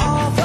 all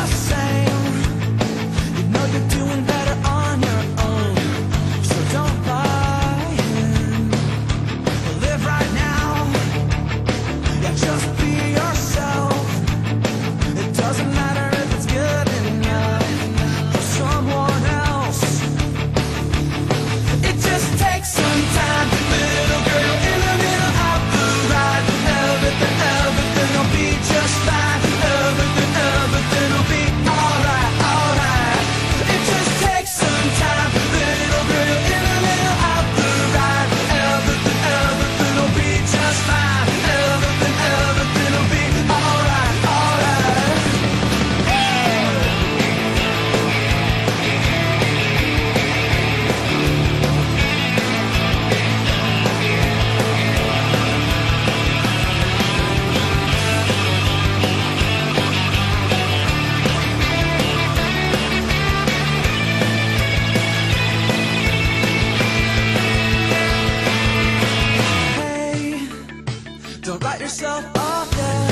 often.